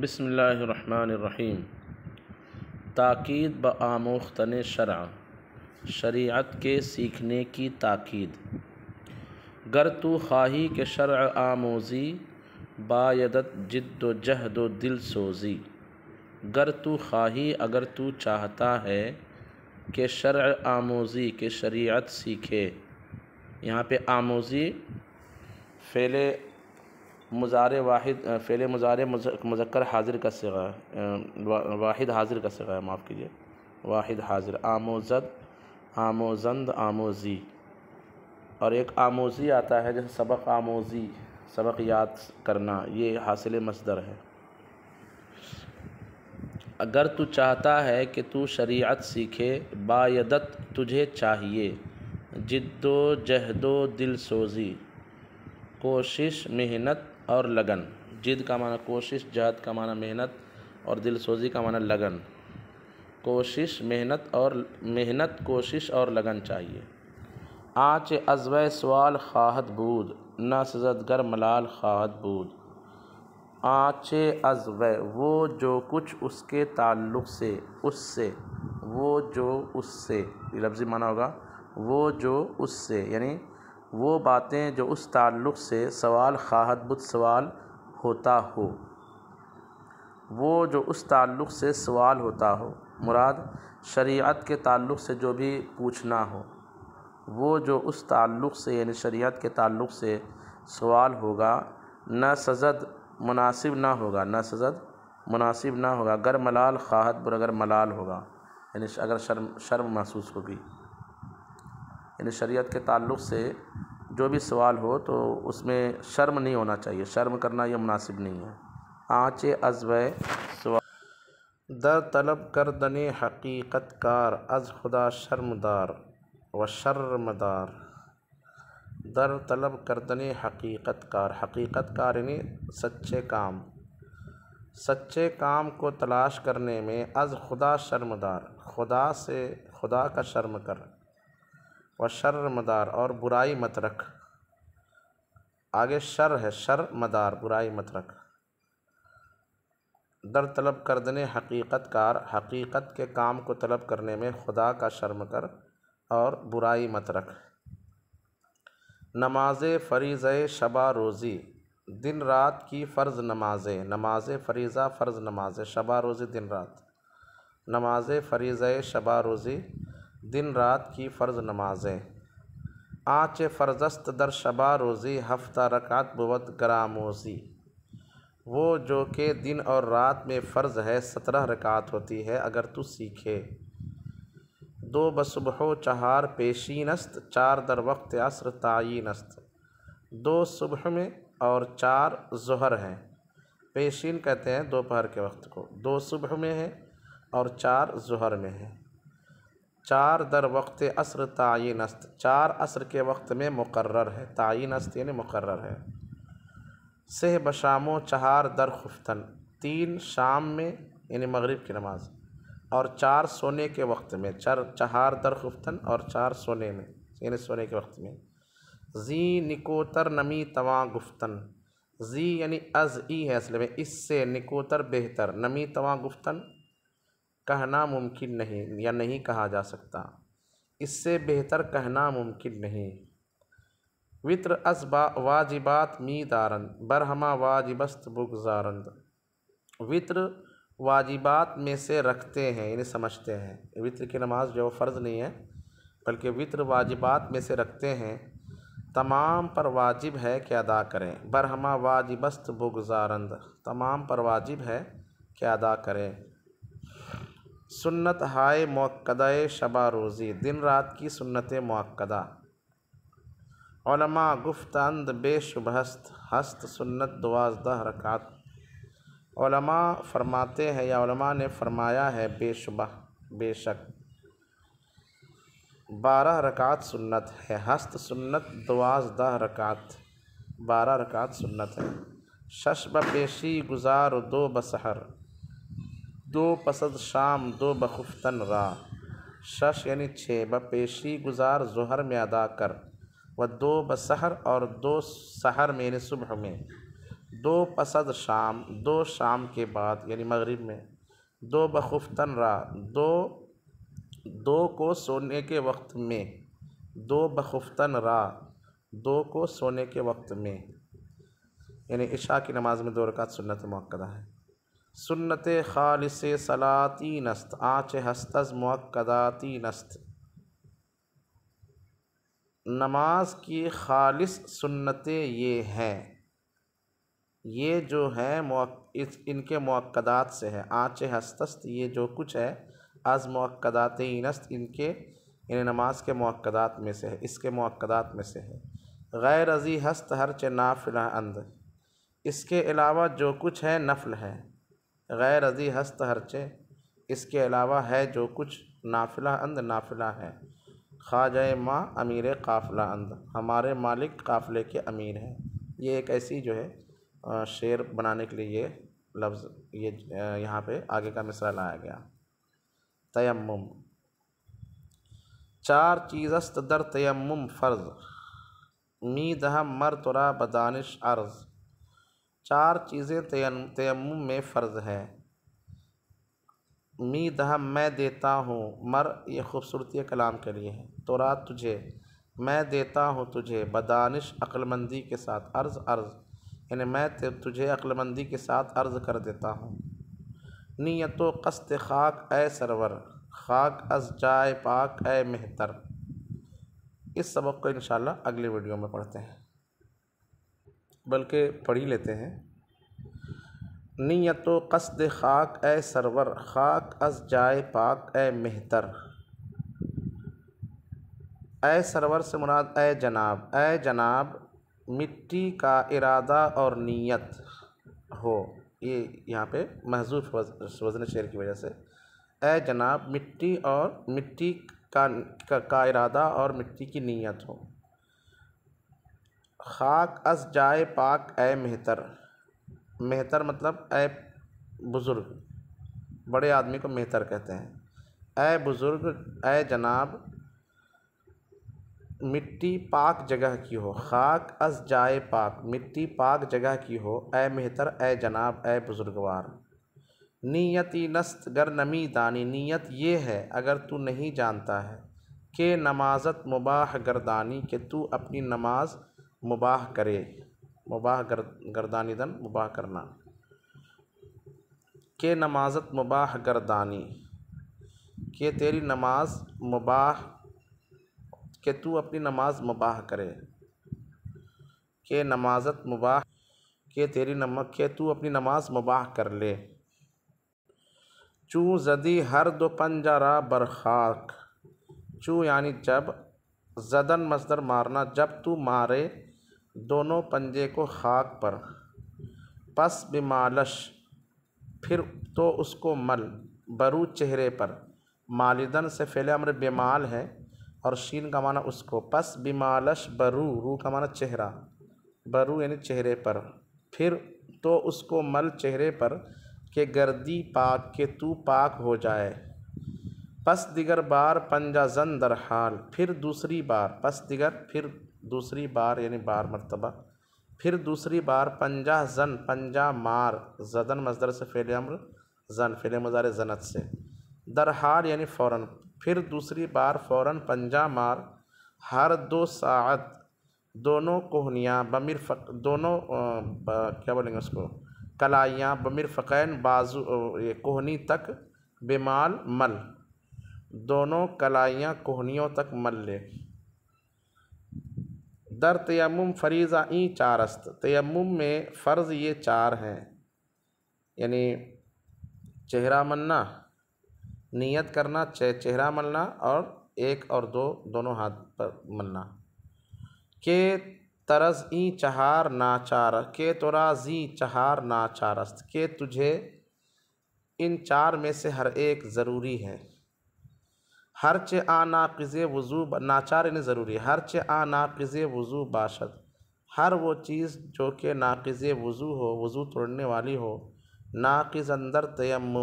बसमीम ताक़ीद ब आमोख्तन शरा। शरीयत के सीखने की ताक़ीद। गर तू ख़्वाही के शर आमोज़ी, बायदत जिद्द जहद दिल सोज़ी। गर तू ख़्वाही अगर तू चाहता है कि शर आमोज़ी के शरीयत सीखे। यहाँ पे आमोज़ी, फ़ेले मुज़ार वाहिद फ़ेल मुज़ार मुज़क्कर हाजिर का सिगा वाहिद हाजिर का सिगा, माफ़ कीजिए। वाहिद हाजिर, आमोज़द, आमोज़ंद, आमोज़ी। और एक आमोज़ी आता है जैसे सबक आमोज़ी, सबक याद करना, ये हासिल मसदर है। अगर तू चाहता है कि तू शरीयत सीखे, बायदत तुझे चाहिए, जिद्दो जहदो दिल सोज़ी, कोशिश मेहनत और लगन। जिद का माना कोशिश जहद का माना मेहनत, और दिल सोज़ी का माना लगन। कोशिश, मेहनत और, मेहनत, कोशिश और लगन चाहिए। आँच अजव सवाल खाहत बूद, न सजदगर मलाल खाहत बूद। आँच अजव, वो जो कुछ उसके ताल्लुक़ से, उससे, वो जो उससे लफ्ज़ी माना होगा, वो जो उससे, यानी वो बातें जो उस ताल्लुक़ से सवाल, ख़ाहत बुत सवाल होता हो। वो जो उस ताल्लुक़ से सवाल होता हो, मुराद, शरीयत के ताल्लुक़ से जो भी पूछना हो, वो जो उस ताल्लुक़ से, यानी शरीयत के ताल्लुक़ से सवाल होगा, न सजद मुनासिब ना होगा, न सजद मुनासिब ना होगा। अगर मलाल, ख़ाहत बुर अगर मलाल होगा, यानी अगर शर्म शर्म महसूस होगी। यानी शरीयत के ताल्लुक़ से जो भी सवाल हो तो उसमें शर्म नहीं होना चाहिए। शर्म करना यह मुनासिब नहीं है। आँच अजव सवाल। दर तलब कर दने हकीकत कार, अज खुदा शर्मदार व शर्मदार। दर तलब करदन हकीकत कार हकीकत कार यानी सच्चे काम। सच्चे काम को तलाश करने में अज खुदा शर्मदार, खुदा से, खुदा का शर्म कर। व शर मदार, और बुराई मत रख। आगे शर है शर मदार, बुराई मत रख। दर तलब कर देने हकीकत कार, हकीकत के काम को तलब करने में खुदा का शर्म कर और बुराई मत रख। नमाज़ फ़रीज़ शबा रोज़ी, दिन रात की फ़र्ज़ नमाज़ें, नमाज़ फ़रीज़ा फ़र्ज़ नमाज़, शबा रोज़ी दिन रात। नमाज़ फ़रीज़ शबा रोज़ी दिन रात की फ़र्ज़ नमाजें। आँच फ़र्जस्त दर शबा रोज़ी, हफ़्ता रकात बुवत ग्रामोज़ी। वो जो कि दिन और रात में फ़र्ज़ है, सत्रह रकात होती है, अगर तू सीखे। दो बसुबह चहार पेशीनस्त चार दर वक्त असर तयनस्त दो सुबह में और चार जहर हैं। पेशीन कहते हैं दोपहर के वक्त को। दो सुबह में है और चार जहर में है। चार दर वक्त असर तयनस्त चार असर के वक्त में मुकर्र है। तयन अस्त यानी मुकर्र है। सह बशामो चहार दर खुफ्तन। तीन शाम में यानी मगरिब की नमाज़। और चार सोने के वक्त में। चार चहार दर खुफ्तन और चार सोने में। यानी सोने के वक्त में। जी निकोतर नमी तवा गुफ्तन। जी यानी अज़ ई है असल में। इससे निकोतर बेहतर। नमी तवा गुफ्तन। कहना मुमकिन नहीं या नहीं कहा जा सकता। इससे बेहतर कहना मुमकिन नहीं। वित्र असबा वाजिबात मी दारंद बरहमा वाजिबस्त बुगजारंद। वित्र वाजिबात में से रखते हैं, इन्हें समझते हैं। वित्र की नमाज़ जो फ़र्ज़ नहीं है, बल्कि वित्र वाजिबात में से रखते हैं। तमाम पर वाजिब है कि अदा करें। बरहमा वाजिबस्त बुगजारंद, तमाम पर वाजिब है कि अदा करें। सुन्नत हाय मक्दा शबा रोज़ी, दिन रात की सुन्नत मक्दा गुफ्तंद बेशुबहस्त हस्त सुन्नत दुआजदह रकात। फरमाते हैं, या ने फरमाया है बेशुबह बेशक। बारह रकात सुन्नत है, हस्त सुन्नत दुआजदह रकात। बारह रकात सुन्नत है। शशब पेशी गुजार दो बसहर। दो पसद शाम, दो बखुफ्तन रा। शश यानी छः, ब पेशी गुजार जहर में अदा कर। व दो बसहर और दो सहर में, यानी सुबह में। दो पसद शाम, दो शाम के बाद, यानी मगरिब में। दो बखुफ्तन रा, दो दो को सोने के वक्त में। दो बखुफ्तन रा, दो को सोने के वक्त में। यानी इशा की नमाज़ में दो रकात सुन्नत मक्दा है। सुन्नत खालिस सलाती नस्त, आँच हस्तज मक्दाती नस्त। नमाज़ की खालिस सुन्नतें ये हैं। ये जो है इनके मक्दात से है। आँच हस्तस्त ये जो कुछ है, अज़ मक्दात नस्त, इनके इन नमाज़ के मक्दात में से है, इसके मक्दात में से है। गैर अजी हस्त हरच नाफिला अंद इसके अलावा जो कुछ है, नफल है। गैर अजी हस्त हरचे इसके अलावा है जो कुछ नाफिला अंद नाफिला है। ख्वाजा माँ अमीर काफ़िला अंद। हमारे मालिक काफ़िले के अमीर हैं। ये एक ऐसी जो है शेर बनाने के लिए ये लफ्ज़, ये यहाँ पे आगे का मिसरा लाया गया। तयम चार चीज़स्त दर तयम फ़र्ज़। मी दहम मर तुरा बदानिश अर्ज़। चार चीज़ें तयम में फ़र्ज़ है। मी दह मैं देता हूँ, मर ये खूबसूरती कलाम के लिए है। तो रात तुझे, मैं देता हूँ तुझे बदानिश अक्लमंदी के साथ अर्ज़ अर्ज़, यानी मैं तुझे अक्लमंदी के साथ अर्ज़ कर देता हूँ। नीयत कस्त खाक ए सरवर, खाक अज जाए पाक ए मेहतर। इस सबक को इन अगले वीडियो में पढ़ते हैं। बल्कि पढ़ ही लेते हैं। नीयत कस्त खाक, ए सरवर, खाक अज जाए पाक, ए मेहतर। ए सरवर से मुराद, ए जनाब। ए जनाब, मिट्टी का इरादा और नीयत हो। ये यहाँ पे महजूफ वज़न शेर की वजह से। ए जनाब, मिट्टी और, मिट्टी का का इरादा और मिट्टी की नीयत हो। खाक अस जाए पाक ए मेहतर। मेहतर मतलब ए बुज़ुर्ग। बड़े आदमी को मेहतर कहते हैं। ए बुज़ुर्ग ए जनाब, मिट्टी पाक जगह की हो। खाक अस जाए पाक, मिट्टी पाक जगह की हो। ए मेहतर ए जनाब ए बुज़ुर्गवार। नीयती नस्त गर नमी दानी। नीयत ये है, अगर तू नहीं जानता है, कि नमाजत मुबाह गर्दानी कि तू अपनी नमाज़ मुबाह करे, मुबाह गर, गर्दानी दन, मुबाह करना। के नमाजत मुबाह गर्दानी? के तेरी नमाज़ मुबाह, के तू अपनी नमाज़ मुबाह करे? के नमाजत मुबाह, के तेरी नमक के तू अपनी नमाज़ मुबाह कर ले? चू जदी हर दो पंजरा बरखाक। चू यानी जब, जदन मजदर मारना जब तू मारे दोनों पंजे को खाक पर। पस बिमालश, फिर तो उसको मल, बरू चेहरे पर। मालिदन से फैले अमर बेमाल है, और शीन का माना उसको। पस बिमालश, बरू, रू का माना चेहरा। बरू यानी चेहरे पर। फिर तो उसको मल चेहरे पर के गर्दी पाक, के तू पाक हो जाए। पस दिगर बार पंजा जन दरहाल, फिर दूसरी बार। पस दिगर, फिर दूसरी बार यानी बार मरतबा। फिर दूसरी बार पंजा जन, पंजा मार, जदन मजदर से फ़ेल अम्र, जन फ़ेल मज़ार जनत से। दरहार यानी फ़ौर फिर दूसरी बार फ़ौर पंजा मार, हर दो सात दोनों कोहनियाँ, बमिर फ़क, दोनों क्या बोलेंगे उसको? कलाइयाँ, बमिर फ़कैन, बाजू ये कोहनी तक, बेमाल मल। दोनों कलाइयाँ कोहनियों तक मल ले। दर तयम फरीज़ा ई चारस्त। तयम में फ़र्ज़ ये चार हैं। यानी चेहरा मन्ना, नियत करना चेहरा मलना और एक और दो, दोनों हाथ पर मलना के तरज ई चहार नाचार के तोराजी चहार नाचारस्त के तुझे इन चार में से हर एक ज़रूरी है। हर चे आ नाक़ज़ वज़ू नाचार यानी ज़रूरी हर चे आ नाक़ज़ वज़ू बाशद। हर वो चीज़ जो कि नाक़ज़ वज़ू हो, वज़ू तोड़ने वाली हो, नाक़ज़ अंदर तयम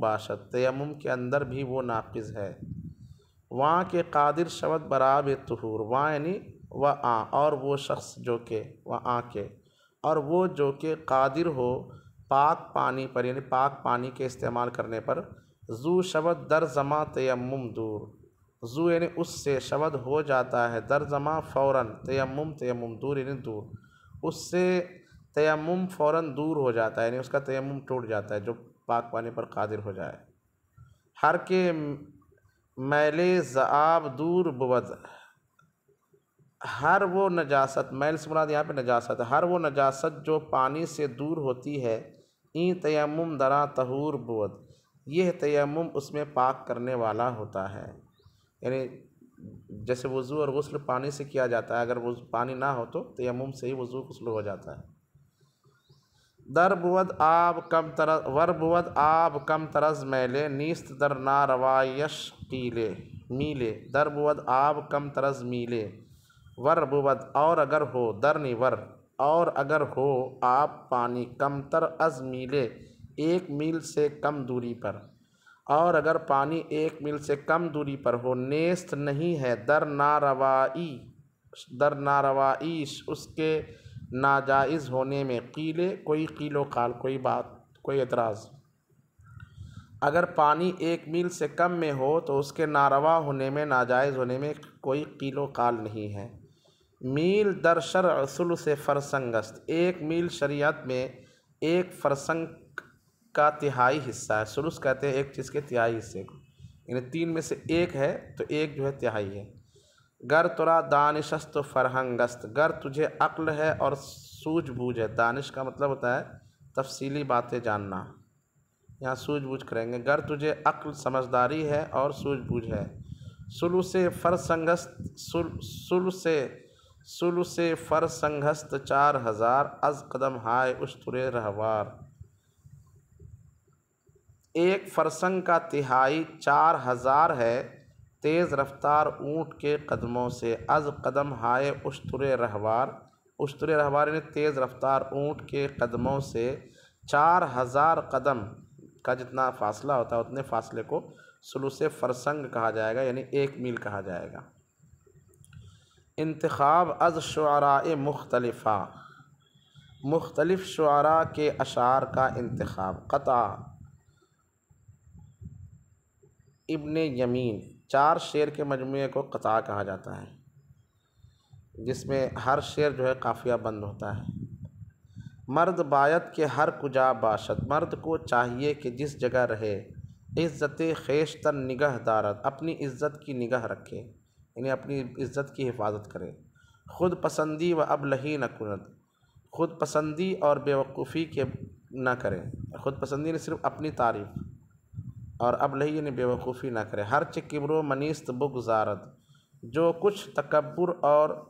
बाशत तयम के अंदर भी वो नाक़ज़ है। वहाँ के कादिर शब्द बराब तहूर। वहाँ यानी व आ, और वो शख्स जो के, व आ के। और वो जो कि कादिर हो, पाक पानी पर, यानी पाक पानी के इस्तेमाल करने पर जू शबद दर जमा तयम दूर। जू यानी उससे शबद हो जाता है, दर जमा फ़ौर तयम तयम दूर यानी दूर। उससे तयम फ़ौर दूर हो जाता है, यानी उसका तयम टूट जाता है, जो पाक पानी पर कादिर हो जाए। हर के मैले ज़ाब दूर बुवद। हर वो नजासत, मैल से मुराद यहाँ पे नजासत हर वो नजासत जो पानी से दूर होती है, ई तयम दरा तहूर बुवद। यह तयम उसमें पाक करने वाला होता है। यानी जैसे वज़ू और गसल पानी से किया जाता है, अगर वो पानी ना हो तो तयम से ही वज़ू गसल हो जाता है। दर बुवद आब कम तरस वर बुवद आब कम तरज मैले, नीस्त दर ना रवायश कीले, मीले, दर बुवद आब कम तरज मीले। वर बुवद, और अगर हो दरनी वर, और अगर हो आप पानी कमतर अज मीले। एक मील से कम दूरी पर। और अगर पानी एक मील से कम दूरी पर हो, नेस्त नहीं है, दर नारवाई, दर नारवाईश, उसके नाजायज़ होने में कीले, कोई कीलो काल, कोई बात, कोई एतराज़ अगर पानी एक मील से कम में हो तो उसके नारवा होने में, नाजायज़ होने में कोई कीलो काल नहीं है। मील दर शर से फ़रसंगस्त। एक मील शरीयत में एक फ़रसंग का तिहाई हिस्सा है। सुलुस कहते हैं एक चीज़ के तिहाई हिस्से को। यानी तीन में से एक है तो एक जो है तिहाई है। गर तुरा दानिशस्त फ़रहंगस्त। गर तुझे अक्ल है और सूझबूझ है। दानिश का मतलब होता है तफसीली बातें जानना। यहाँ सूझबूझ करेंगे। गर तुझे अक्ल समझदारी है और सूझबूझ है। सुलु से फ़रसंगस्त। सुल सुल से सुल से फ़र संघस्त चार हज़ार। अज कदम हाय उस्तुरे रहवार। एक फरसंग का तिहाई चार हज़ार है, तेज़ रफ्तार ऊँट के कदमों से। अज कदम हाय उस्तुरे रहवार। उस्तुरे रहवार यानी तेज़ रफ्तार ऊँट के कदमों से चार हज़ार कदम का जितना फासला होता है, उतने फासले को सुलू से फरसंग कहा जाएगा, यानी एक मील कहा जाएगा। इंतखब अज़ शुरा मुख्तलफ़ा। मुख्तलिफ़ शुरा के अशार का इंतखब, क़ता इब्न यमीन, चार शेर के मजमू को क़ता कहा जाता है, जिसमें हर शेर जो है काफ़िया बंद होता है। मर्द बायत के हर कुजा बाशत, मर्द को चाहिए कि जिस जगह रहे, इज़्ज़त ख़ेशतन निगह दारत, अपनी इज़्ज़त की निगाह रखे, यानी अपनी इज़्ज़त की हिफाजत करे। ख़ुद पसंदी व अब लही न कुनत, ख़ुद पसंदी और बेवकूफ़ी के ना करें। ख़ुद पसंदी ने सिर्फ़ अपनी तारीफ़। और अब लही यानी बेवकूफ़ी ना करे। हर च किब्रो मनीस्त बुग ज़ारत। जो कुछ तकबर और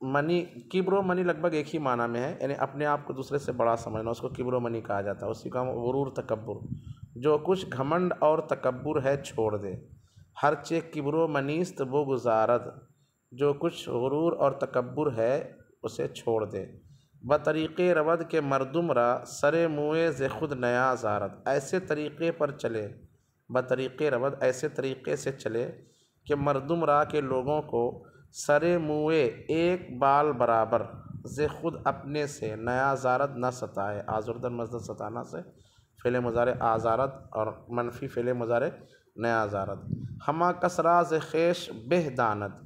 मनी, किब्रो मनी लगभग एक ही माना में है, यानी अपने आप को दूसरे से बड़ा समझना, उसको किब्रो मनी कहा जाता है। उसी का गुरूर तकबर जो कुछ घमंड और तकबर है, छोड़ दे। हर चे किब्रो मनीस्त वो जो कुछ गुरूर और तकबर है, उसे छोड़ दे। बतरीक़े रवद के मरदुमरा, सरे मुए से खुद नया ज़ारत। ऐसे तरीक़े पर चले, बतरीक़े रवद ऐसे तरीक़े से चले कि मरदुमरा के लोगों को सरे मुए एक बाल बराबर ज खुद अपने से नया ज़ारत न सताए। आज़ुरदन मजद सताना से फ़िल मज़ार आज़ारत और मनफी फ़िल मज़ार नया ज़ारत। हमा कसरा से खेश बेह दानत,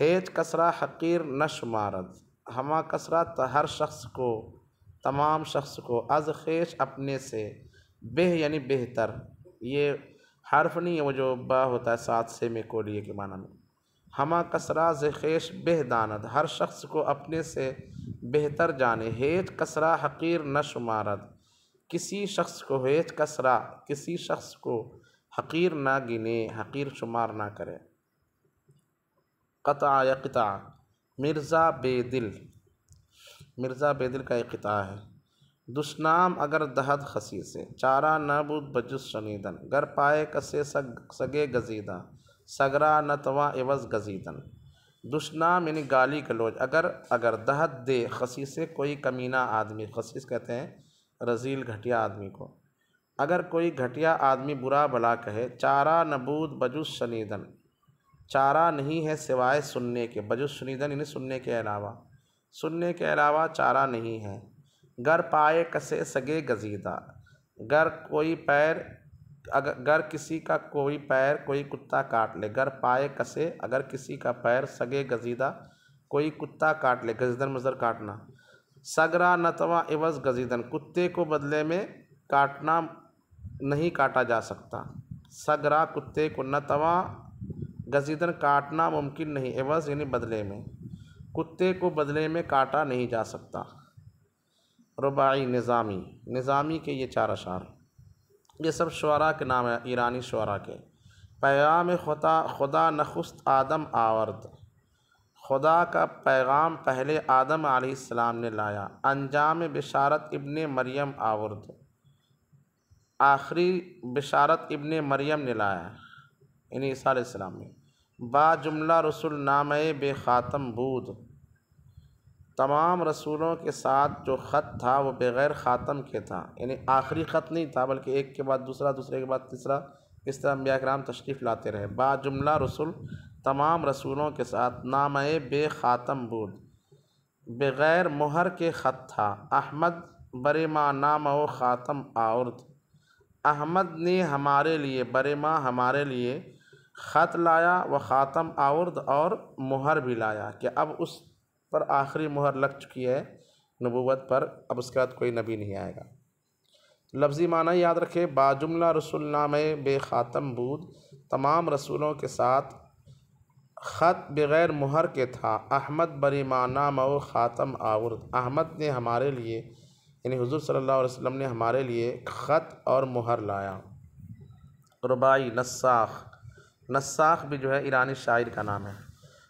हेज कसरा हकीर न शुमारत हमा कसरा हर शख्स को, तमाम शख्स को अज खेश अपने से बेह यानी बेहतर। ये हर्फ नहीं है, वो जो बा होता है सात से में कोलिए के माना में। हमा कसरा खेश बेह दानत। हर शख्स को अपने से बेहतर जाने। हेज कसरा, हकीर न शुमारत किसी शख्स को हेज कसरा, किसी शख्स को हकीर ना गिने, हकीर शुमार ना करे। क़ता यक़ता मिर्ज़ा बेदिल मिर्ज़ा बेदिल का एक क़ता है। दुश्नाम अगर दहद खसी से, चारा नबुद बजुस शनीदन गर पाए कसे सग, सगे गजीदा, सगरा नतवा एवज़ गजीदन। दुश्नाम यानी गाली गलोज अगर अगर दहद दे खसी से कोई कमीना आदमी खसीस कहते हैं रजील घटिया आदमी को, अगर कोई घटिया आदमी बुरा भला कहे, चारा नबूद बजुस शनीदन चारा नहीं है सिवाय सुनने के। बजुस शनीदन इन्हें सुनने के अलावा। सुनने के अलावा चारा नहीं है। गर पाए कसे सगे गजीदा। गर कोई पैर अगर गर किसी का कोई पैर कोई कुत्ता काट ले। गर पाए कसे, अगर किसी का पैर सगे गजीदा, कोई कुत्ता काट ले। गजीदन मजर काटना। सगरा नतवा इवज गजीदन। कुत्ते को बदले में काटना नहीं काटा जा सकता। सगरा कुत्ते को नतवा गजीदन काटना मुमकिन नहीं एवज यानी बदले में। कुत्ते को बदले में काटा नहीं जा सकता। रुबाई निज़ामी निज़ामी के ये चार अशार। ये सब शुरा के नाम है, ईरानी शुरा के। पैगाम खुदा खुदा नखुस्त आदम आवर्द। खुदा का पैगाम पहले आदम आसमाम ने लाया। अंजाम बिशारत इब्ने मरियम आवर्द। आखिरी बिशारत इब्ने मरियम ने लाया। यानी ईसीम में बा जुमला रसुल नाम बे ख़ातम बूद। तमाम रसूलों के साथ जो ख़त था, वो बग़ैर ख़ातम के था। यानी आखिरी ख़त नहीं था, बल्कि एक के बाद दूसरा, दूसरे के बाद तीसरा, इस तरह अम्बियाकराम तशरीफ़ लाते रहे। बा जुमला रसुल तमाम रसूलों के साथ नाम बे ख़ातम बूद। बग़ैर मोहर के ख़त था। अहमद बरेमा नाम व ख़ातम आउर्द। अहमद ने हमारे लिए, बरेमा हमारे लिए ख़त लाया व ख़ातम आउर्द और मुहर भी लाया कि अब उस पर आखिरी मुहर लग चुकी है नबूवत पर, अब उसके बाद कोई नबी नहीं आएगा। लफ्ज़ी माना याद रखे, बाजुमला बे ख़ातम बूद, तमाम रसूलों के साथ ख़त बग़ैर मुहर के था। अहमद बरीमा नाम व ख़ातम आउर्द। अहमद ने हमारे लिए, यानी हुजूर सल्लल्लाहु अलैहि वसल्लम ने हमारे लिए ख़त और मुहर लाया। रुबाई नस्साख। नस्साख भी जो है ईरानी शायर का नाम है।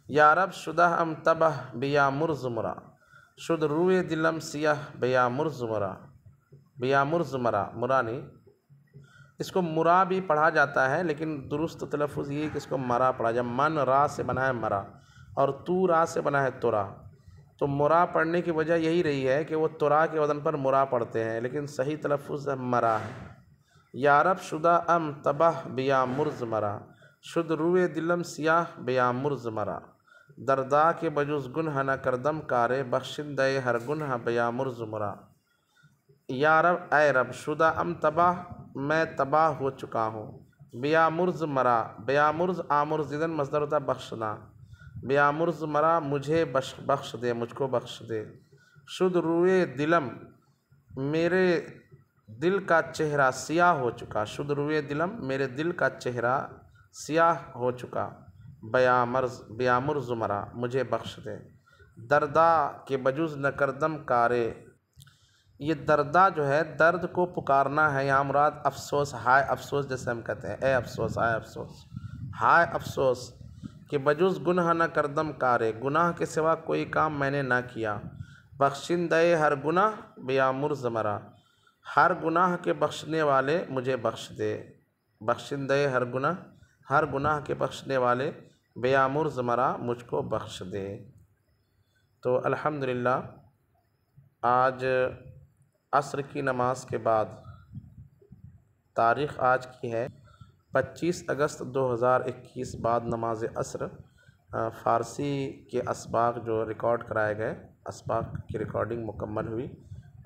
यारब शुदा अम तबह बिया मुरज़मरा शुद रुए दिलम सियाह बिया मुरज़मरा बिया मुरज़मरा मुरानी इसको मुरा भी पढ़ा जाता है, लेकिन दुरुस्त तलफ़ ये कि इसको मरा पढ़ा जाए। मन रा से बना है मरा, और तू रा से बना है तुरा। तो मुरा पढ़ने की वजह यही रही है कि वो तुरा के वज़न पर मुरा पढ़ते हैं, लेकिन सही तलफ़ मरा है। यारब शुदा अम तबाह बिया मुर्ज़ मरा। शुद रुए दिलम सियाह बयामुर्ज मरा। दरदा के बजुज गुनह न करदम कारे, बख्शिन दे हर गुनह बयामुर्ज मरा। या रब ए रब, शुदा अम तबाह, मैं तबाह हो चुका हूँ। बयामुर्ज मरा बयामुर्ज आमुर्ज जिदन मजदर होता बख्शना बयामुर्ज मरा, मुझे बख्श बख्श दे, मुझको बख्श दे। शुद रुए दिलम, मेरे दिल का चेहरा सियाह हो चुका। शुद रुए दिलम, मेरे दिल का चेहरा सियाह हो चुका। बयामर्ज बयामुर ज़ुमरा मुझे बख्श दे। दर्दा के बजुज नकरदम कारे। ये दर्दा जो है, दर्द को पुकारना है। यहाँ मुराद, अफसोस, हाय अफसोस जैसे हम कहते हैं। ए अफसोस, हाय अफसोस। हाय अफसोस कि बजुज गुनाह न करदम कारे। गुनाह के सिवा कोई काम मैंने ना किया। बख्शिन दे हर गुनाह बयामुर ज़मरा हर गुनाह के बख्शने वाले मुझे बख्श दे। बख्शिन दे हर गुनाह हर गुनाह के बख्शने वाले बेयामुर ज़मरा मुझको बख्श दे। तो अल्हम्दुलिल्लाह, आज असर की नमाज़ के बाद तारीख़ आज की है 25 अगस्त 2021 बाद नमाज़ असर फ़ारसी के इसबाक जो रिकॉर्ड कराए गए इसबाक की रिकॉर्डिंग मुकम्मल हुई।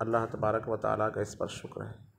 अल्लाह तबारक व ताली का इस पर शुक्र है।